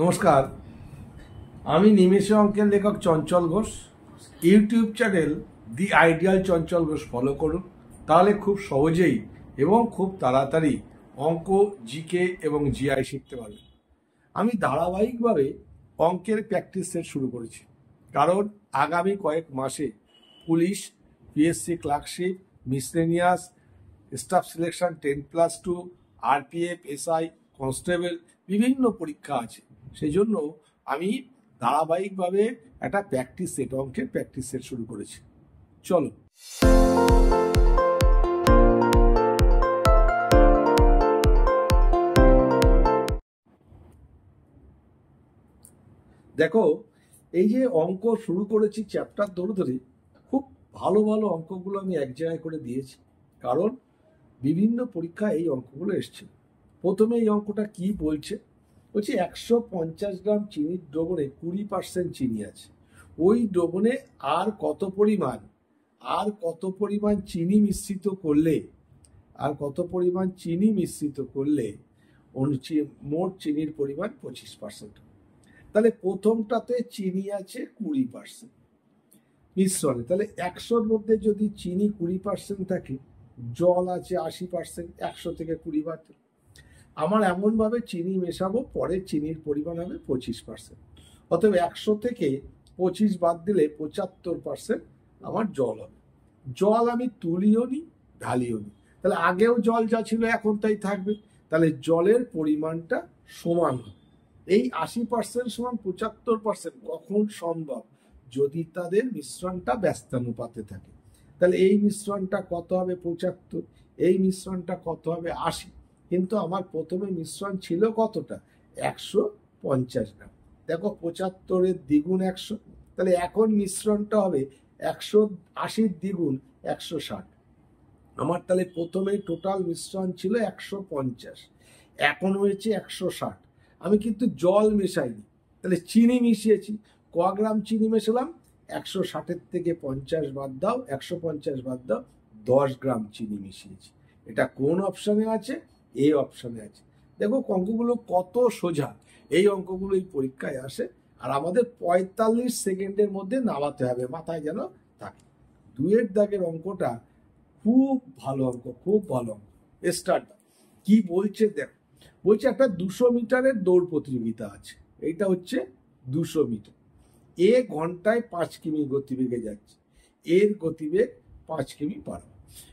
নমস্কার। আমি নিমেষে অঙ্কের লেখক Chanchal Ghosh. YouTube channel the ideal Chanchal Ghosh follow করুন। তাহলে খুব সহজেই এবং খুব তাড়াতাড়ি অঙ্ক জিকে এবং জিআই শিখতে পারবেন। আমি ধারাবাহিকভাবে অঙ্কের প্র্যাকটিস সেট শুরু করেছি। কারণ আগামী কয়েক মাসে police PSC clerkship miscellaneous staff selection ten plus two RPF SI constable বিভিন্ন পরীক্ষা আছে। সেই জন্য আমি ধারাবাহিকভাবে একটা প্র্যাকটিস সেট অঙ্কের প্র্যাকটিস সেট শুরু করেছি। চলো। দেখো, এই যে অঙ্ক শুরু করেছি চ্যাপ্টার ধরে ধরে, খুব ভালো ভালো অঙ্কগুলো আমি এক জায়গায় করে দিয়েছি। কারণ বিভিন্ন পরীক্ষায় এই অঙ্কগুলো এসছে। প্রথমে এই অঙ্কটা কি বলছে? বলছি একশো পঞ্চাশ গ্রাম চিনির দ্রবণে কুড়ি পার্সেন্ট চিনি আছে। ওই দ্রবণে আর কত পরিমাণ, আর কত পরিমাণ চিনি মিশ্রিত করলে, আর কত পরিমাণ চিনি মিশ্রিত করলে মোট চিনির পরিমাণ পঁচিশ পার্সেন্ট তাহলে প্রথমটাতে চিনি আছে কুড়ি পার্সেন্ট মিশ্রণে, তাহলে একশোর মধ্যে যদি চিনি কুড়ি পার্সেন্ট থাকে, জল আছে আশি পার্সেন্ট একশো থেকে কুড়ি পার্সেন্ট আমার এমনভাবে চিনি মেশাবো পরে চিনির পরিমাণ হবে পঁচিশ পার্সেন্ট অতএব একশো থেকে পঁচিশ বাদ দিলে পঁচাত্তর পার্সেন্ট আমার জল হবে। জল আমি তুলিও নি, ঢালিও নি। তাহলে আগেও জল যা ছিল, এখন তাই থাকবে। তাহলে জলের পরিমাণটা সমান হবে। এই আশি পার্সেন্ট সমান পঁচাত্তর পার্সেন্ট কখন সম্ভব? যদি তাদের মিশ্রণটা ব্যস্তানুপাতে থাকে। তাহলে এই মিশ্রণটা কত হবে পঁচাত্তর? এই মিশ্রণটা কত হবে আশি? কিন্তু আমার প্রথমে মিশ্রণ ছিল কতটা? একশো পঞ্চাশ গ্রাম। দেখো পঁচাত্তরের দ্বিগুণ একশো, তাহলে এখন মিশ্রণটা হবে একশো আশির দ্বিগুণ একশো ষাট। আমার তাহলে প্রথমে টোটাল মিশ্রণ ছিল একশো পঞ্চাশ, এখন হয়েছে একশো ষাট। আমি কিন্তু জল মেশাইনি, তাহলে চিনি মিশিয়েছি। ক গ্রাম চিনি মেশালাম, একশো ষাটের থেকে পঞ্চাশ বাদ দাও, একশো পঞ্চাশ বাদ দাও, দশ গ্রাম চিনি মিশিয়েছি। এটা কোন অপশানে আছে? এই অপশানে আছে। দেখো অঙ্কগুলো কত সোজা। এই অঙ্কগুলো এই পরীক্ষায় আসে আর আমাদের পঁয়তাল্লিশ সেকেন্ডের মধ্যে নামাতে হবে, মাথায় যেন থাকে। দুয়ের দাগের অঙ্কটা খুব ভালো অঙ্ক, খুব ভালো অঙ্ক। স্টার্ট কি বলছে দেখ, বলছে একটা দুশো মিটারের দৌড় প্রতিযোগিতা আছে, এইটা হচ্ছে দুশো মিটার। এ ঘন্টায় পাঁচ কিমি গতিবেগে যাচ্ছে, এর গতিবেগ পাঁচ কিমি পার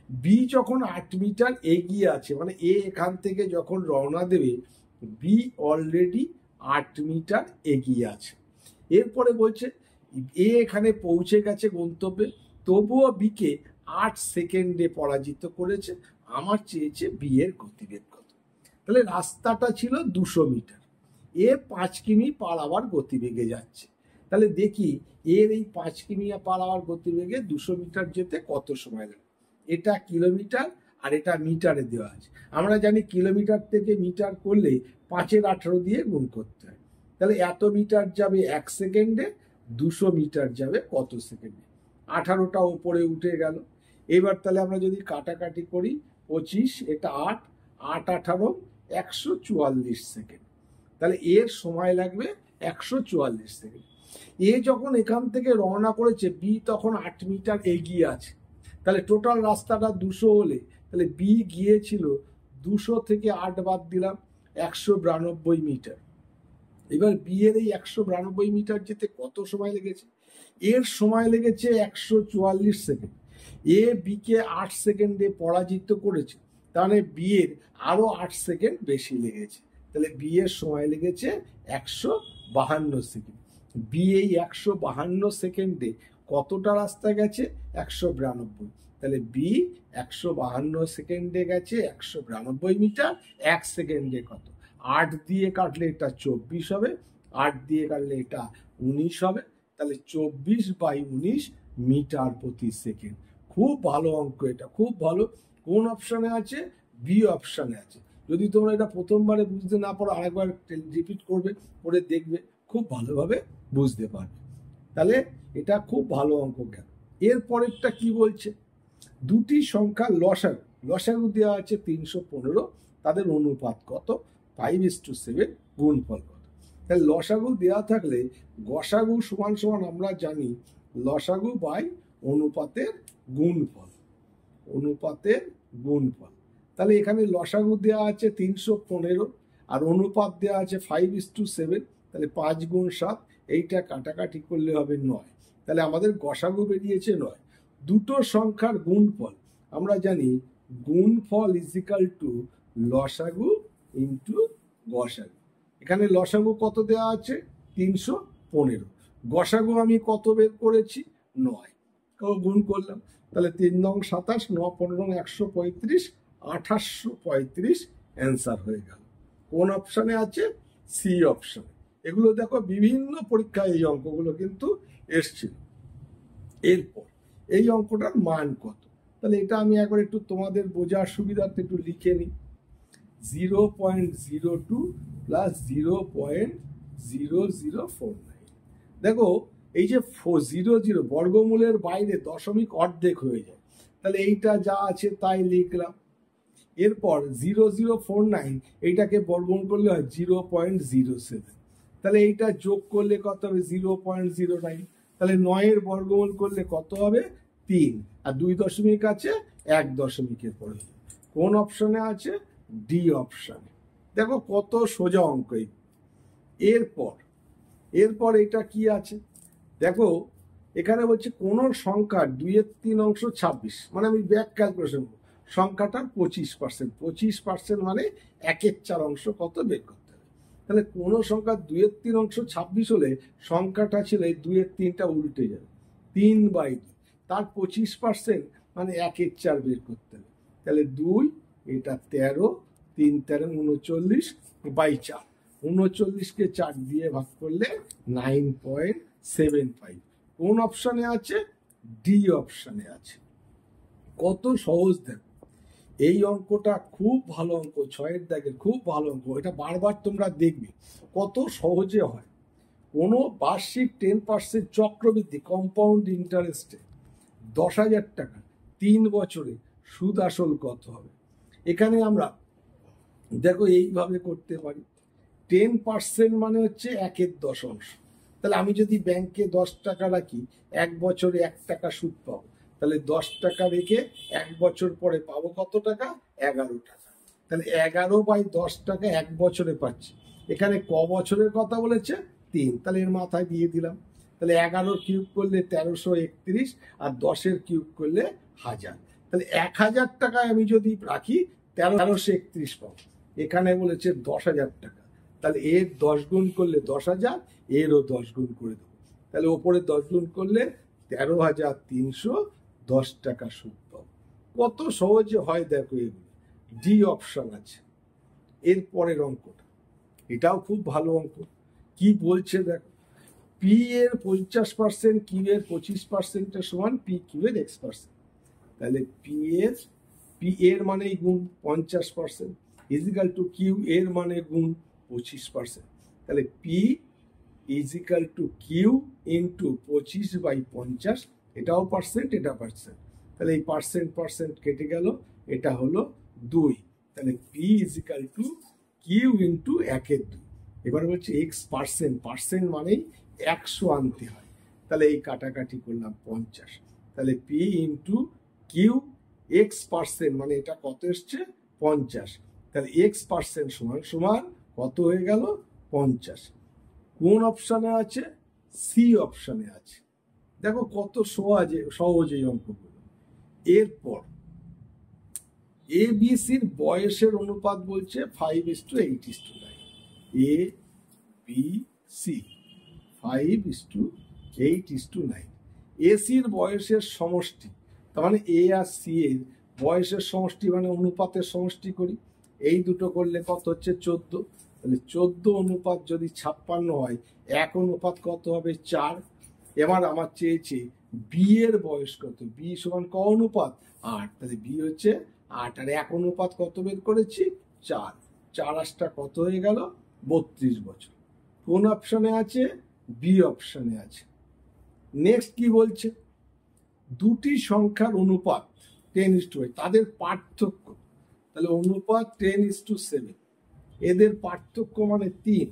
বি যখন আট মিটার এগিয়ে আছে মানে এ এখান থেকে যখন রওনা দেবে বি অলরেডি আট মিটার এগিয়ে আছে। এরপরে বলছে এ এখানে পৌঁছে গেছে গন্তব্যে, তবুও বিকে আট সেকেন্ডে পরাজিত করেছে। আমার চেয়েছে বি এর গতিবেগ কত। তাহলে রাস্তাটা ছিল দুশো মিটার। এ পাঁচ কিমি পার আওয়ার গতিবেগে যাচ্ছে। তাহলে দেখি এর এই পাঁচ কিমি পার আওয়ার গতিবেগে দুশো মিটার যেতে কত সময় লাগে এটা কিলোমিটার আর এটা মিটারে দেওয়া আছে। আমরা জানি কিলোমিটার থেকে মিটার করলে পাঁচের আঠারো দিয়ে গুণ করতে হয়। তাহলে এত মিটার যাবে এক সেকেন্ডে, দুশো মিটার যাবে কত সেকেন্ডে? আঠারোটা ওপরে উঠে গেল। এবার তাহলে আমরা যদি কাটাকাটি করি, পঁচিশ, এটা আট আট আঠারো, একশো চুয়াল্লিশ সেকেন্ড। তাহলে এর সময় লাগবে একশো চুয়াল্লিশ সেকেন্ড। এ যখন এখান থেকে রওনা করেছে, বি তখন আট মিটার এগিয়ে আছে। তাহলে টোটাল রাস্তাটা দুশো হলে, তাহলে বি গিয়েছিল দুশো থেকে আট বাদ দিলাম একশো বিরানব্বই মিটার। এবার বি এর এই একশো বিরানব্বই মিটার যেতে কত সময় লেগেছে? এর সময় লেগেছে একশো চুয়াল্লিশ সেকেন্ড। এ বিকে আট সেকেন্ডে পরাজিত করেছে, তাহলে বি এর আরও আট সেকেন্ড বেশি লেগেছে। তাহলে বি এর সময় লেগেছে একশো বাহান্ন সেকেন্ড। বি এই একশো বাহান্ন সেকেন্ডে কতটা রাস্তা গেছে? একশো বিরানব্বই। তাহলে বি একশো বাহান্ন সেকেন্ডে গেছে, একশো বিরানব্বই মিটার, এক সেকেন্ডে কত? আট দিয়ে কাটলে এটা চব্বিশ হবে, আট দিয়ে কাটলে এটা উনিশ হবে, তাহলে চব্বিশ বাই উনিশ মিটার প্রতি সেকেন্ড। খুব ভালো অঙ্ক এটা, খুব ভালো। কোন অপশানে আছে? বি অপশানে আছে। যদি তোমরা এটা প্রথমবারে বুঝতে না পারো, আরেকবার রিপিট করবে করে দেখবে, খুব ভালোভাবে বুঝতে পারবে। তাহলে এটা খুব ভালো অঙ্ক জ্ঞান এর পরেরটা কি বলছে? দুটি সংখ্যা লসাগু। লসাগু দেওয়া আছে তিনশো পনেরো, তাদের অনুপাত কত? ফাইভ ইস টু সেভেন গুণফল কত? তাহলে লসাগু দেওয়া থাকলে গসাগু সমান সমান আমরা জানি লসাগু বাই অনুপাতের গুণফল অনুপাতের গুণফল তাহলে এখানে লসাগু দেওয়া আছে তিনশো পনেরো আর অনুপাত দেওয়া আছে ফাইভ ইস টু সেভেন তাহলে পাঁচ গুণ সাত, এইটা কাটাকাটি করলে হবে নয়। তাহলে আমাদের গসাগু বেরিয়েছে নয়। দুটো সংখ্যার গুণফল। আমরা জানি গুণফল ইজিক্যাল টু লসাগু ইন্টু গসাগু। এখানে লসাগু কত দেওয়া আছে? তিনশো পনেরো। গসাগু আমি কত বের করেছি? নয়। গুণ করলাম। তাহলে তিন নং সাতাশ, ন পনেরো একশো পঁয়ত্রিশ, আঠাশশো পঁয়ত্রিশ অ্যান্সার হয়ে গেল। কোন অপশানে আছে? সি অপশন এগুলো দেখো বিভিন্ন পরীক্ষায় এই অঙ্কগুলো কিন্তু এসছিল। এরপর এই অঙ্কটার মান কত? তাহলে এটা আমি একবার একটু তোমাদের বোঝার সুবিধার্থে একটু লিখে নিই। Zero point zero two plus zero point zero zero four nine দেখো, এই যে জিরো জিরো বর্গমূলের বাইরে দশমিক অর্ধেক হয়ে যায়। তাহলে এইটা যা আছে তাই লিখলাম। এরপর জিরো জিরো ফোর নাইন এইটাকে বর্গমূল করলে হয় জিরো পয়েন্ট জিরো সেভেন তাহলে এইটা যোগ করলে কত হবে? জিরো পয়েন্ট জিরো নাইন তাহলে নয়ের বর্গমূল করলে কত হবে? তিন। আর দুই দশমিক আছে, এক দশমিকের পরে। কোন অপশনে আছে? ডি অপশনে। দেখো কত সোজা অঙ্ক এরপর এরপর এটা কি আছে? দেখো, এখানে বলছে কোন সংখ্যার দুইয়ের তিন অংশ ছাব্বিশ। মানে আমি ব্যাক ক্যালকুলেশন সংখ্যাটার পঁচিশ পার্সেন্ট পঁচিশ পার্সেন্ট মানে একের চার অংশ কত বের করতে তাহলে কোন সংখ্যা দুইয়ের তিন অংশ ছাব্বিশ হলে সংখ্যাটা ছিল এই দুইয়ের তিনটা উল্টে যাবে। তিন বাই তার পঁচিশ পার্সেন্ট মানে একের চার বের করতে হবে। তাহলে দুই, এটা তেরো, তিন তেরো, উনচল্লিশ, বাই চার। উনচল্লিশকে চার দিয়ে ভাগ করলে নাইন পয়েন্ট সেভেন ফাইভ কোন অপশানে আছে? ডি অপশানে আছে। কত সহজ দেখ। এই অঙ্কটা খুব ভালো অঙ্ক, ছয়ের দাগের খুব ভালো অঙ্ক, এটা বারবার তোমরা দেখবে। কত সহজে হয়। কোনো বার্ষিক টেন পার্সেন্ট চক্রবৃদ্ধি কম্পাউন্ড ইন্টারেস্টে দশ হাজার টাকা, তিন বছরে সুদ আসল কত হবে? এখানে আমরা দেখো এইভাবে করতে পারি। টেন পার্সেন্ট মানে হচ্ছে একের দশ অংশ তাহলে আমি যদি ব্যাংকে দশ টাকা রাখি, এক বছরে এক টাকা সুদ পাবো। তাহলে দশ টাকা রেখে এক বছর পরে পাবো কত টাকা? এগারো টাকা। তাহলে এগারো বাই দশ টাকা এক বছরে পাচ্ছি। এখানে ক বছরের কথা বলেছে? তিন। তাহলে এর মাথায় দিয়ে দিলাম। তাহলে এগারো কিউব করলে তেরোশো একত্রিশ আর দশের কিউব করলে হাজার। তাহলে এক হাজার টাকায় আমি যদি রাখি, তেরো তেরোশো একত্রিশ পাবো। এখানে বলেছে দশ হাজার টাকা। তাহলে এর দশ গুণ করলে দশ হাজার, এরও দশ গুণ করে দেবো। তাহলে ওপরে দশ গুণ করলে তেরো হাজার তিনশো দশ টাকা সুদ পাবো কত সহজে হয় দেখো এগুলো ডি অপশন আছে। এর পরের অঙ্কটা। এটাও খুব ভালো অঙ্ক। কি বলছে দেখো? পি এর পঞ্চাশ পার্সেন্ট কিউ এর পঁচিশ পার্সেন্টের সমান পি কিউ এর এক্স পার্সেন্ট তাহলে পি এর পি এর মানেই গুণ পঞ্চাশ পার্সেন্ট ইজিক্যাল টু কিউ এর মানে গুণ পঁচিশ পার্সেন্ট তাহলে P equal to Q into পঁচিশ বাই পঞ্চাশ এটাও পার্সেন্ট এটা পার্সেন্ট তাহলে এই পার্সেন্ট পার্সেন্ট কেটে গেল, এটা হলো দুই। তাহলে P equal to Q into একের দুই। এবার বলছে এক্স পার্সেন্ট পার্সেন্ট মানেই একশো আনতে হয়। তাহলে এই কাটাকাটি করলাম পঞ্চাশ। তাহলে P into Q X percent মানে এটা কত এসছে? পঞ্চাশ। তাহলে এক্স পার্সেন্ট সমান সমান কত হয়ে গেল? পঞ্চাশ। কোন অপশানে আছে? সি অপশানে আছে। দেখো কত সহজে, সহজ এই অঙ্কগুলো। এরপর এ বি সির বয়সের অনুপাত বলছে five is to eight is to nine A B C five is to eight is to nine এসির বয়সের সমষ্টি, তার মানে এ আর সি এর বয়সের সমষ্টি মানে অনুপাতের সমষ্টি করি। এই দুটো করলে কত হচ্ছে চোদ্দ। তাহলে চোদ্দ অনুপাত যদি ছাপ্পান্ন হয়, এক অনুপাত কত হবে? চার। এবার আমার চেয়েছে বি এর বয়স কত? বি সমান ক অনুপাত? আট। তাহলে বি হচ্ছে আট। আর এক অনুপাত কত বের করেছি? চার। চার আটটা কত হয়ে গেল? বত্রিশ বছর। কোন অপশনে আছে? বি অপশনে আছে। নেক্সট কি বলছে? দুটি সংখ্যার অনুপাত টেন ইস টু তাদের পার্থক্য। তাহলে অনুপাত টেন ইস টু সেভেন এদের পার্থক্য মানে তিন।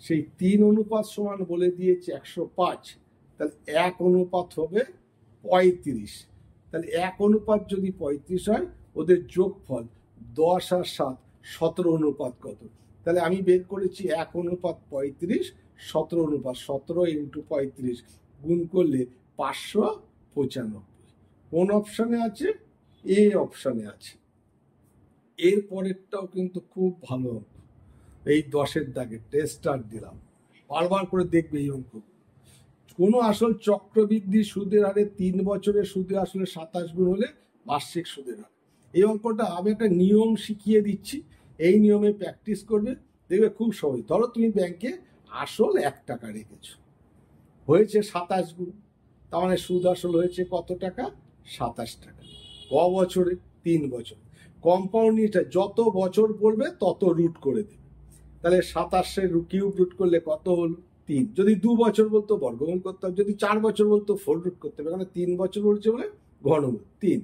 সেই তিন অনুপাত সমান বলে দিয়েছে একশো পাঁচ। তাহলে এক অনুপাত হবে পঁয়ত্রিশ। তাহলে এক অনুপাত যদি পঁয়ত্রিশ হয়, ওদের যোগফল দশ আর সাত, সতেরো অনুপাত কত? তাহলে আমি বের করেছি এক অনুপাত পঁয়ত্রিশ, সতেরো অনুপাত সতেরো ইন্টু পঁয়ত্রিশ গুণ করলে পাঁচশো পঁচানব্বই। কোন অপশানে আছে? এ অপশানে আছে। এর পরেরটাও কিন্তু খুব ভালো এই দশের দাগে টেস্টার দিলাম। বারবার করে দেখবে এই অঙ্ক কোনো আসল চক্রবৃদ্ধি সুদের হারে তিন বছরের সুদে আসলে সাতাশ গুণ হলে বার্ষিক সুদের হার। এই অঙ্কটা আমি একটা নিয়ম শিখিয়ে দিচ্ছি। এই নিয়মে প্র্যাকটিস করবে। দেখবে খুব সহজ। ধরো তুমি ব্যাংকে আসল এক টাকা রেখেছো। হয়েছে সাতাশ গুণ। তার মানে সুদ আসল হয়েছে কত টাকা? সাতাশ টাকা। ক বছরে? তিন বছর। কম্পাউন্ডটা যত বছর পড়বে তত রুট করে দেবে। তাহলে সাতাশের কিউব রুট করলে কত হলো? তিন, যদি দু বছর বলতো বর্গমূল করতে হবে যদি চার বছর বলতো ফোর রুট করতে হবে কারণ তিন বছর বলছে বলে ঘনমূল, তিন।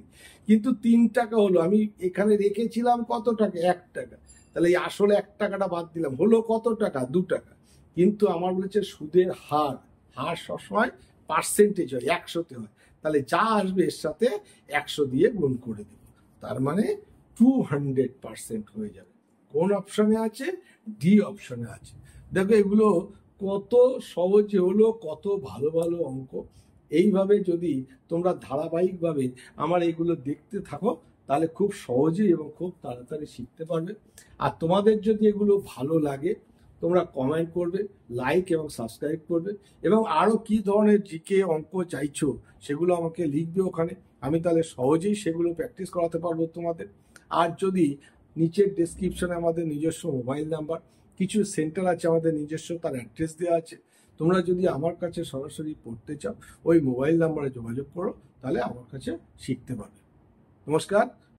কিন্তু তিন টাকা হলো, আমি এখানে রেখেছিলাম কত টাকা? এক টাকা। তাহলে এই আসলে এক টাকাটা বাদ দিলাম, হলো কত টাকা? দু টাকা। কিন্তু আমার বলেছে সুদের হার হার সবসময় পার্সেন্টেজ হয়, একশোতে হয়। তাহলে যা আসবে এর সাথে একশো দিয়ে গুণ করে দেব। তার মানে টু হান্ড্রেড পার্সেন্ট হয়ে যাবে। কোন অপশনে আছে? ডি অপশনে আছে। দেখো এগুলো কত সহজে হলো, কত ভালো ভালো অঙ্ক। এইভাবে যদি তোমরা ধারাবাহিকভাবে আমার এইগুলো দেখতে থাকো, তাহলে খুব সহজেই এবং খুব তাড়াতাড়ি শিখতে পারবে। আর তোমাদের যদি এগুলো ভালো লাগে, তোমরা কমেন্ট করবে লাইক এবং সাবস্ক্রাইব করবে এবং আরও কি ধরনের জিকে অঙ্ক চাইছো, সেগুলো আমাকে লিখবে ওখানে। আমি তাহলে সহজেই সেগুলো প্র্যাকটিস করাতে পারব তোমাদের। আর যদি নিচের ডেসক্রিপশনে আমাদের নিজস্ব মোবাইল নাম্বার কিছু সেন্টার আছে আমাদের নিজস্ব, তার অ্যাড্রেস দেওয়া আছে। তোমরা যদি আমার কাছে সরাসরি পড়তে চাও, ওই মোবাইল নাম্বারে যোগাযোগ করো, তাহলে আমার কাছে শিখতে পারবে। নমস্কার।